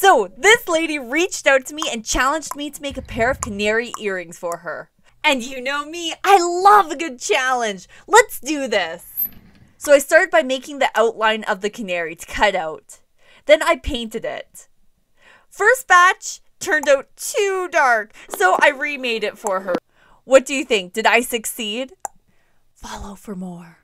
So, this lady reached out to me and challenged me to make a pair of canary earrings for her. And you know me, I love a good challenge. Let's do this. So, I started by making the outline of the canary to cut out. Then I painted it. First batch turned out too dark, so I remade it for her. What do you think? Did I succeed? Follow for more.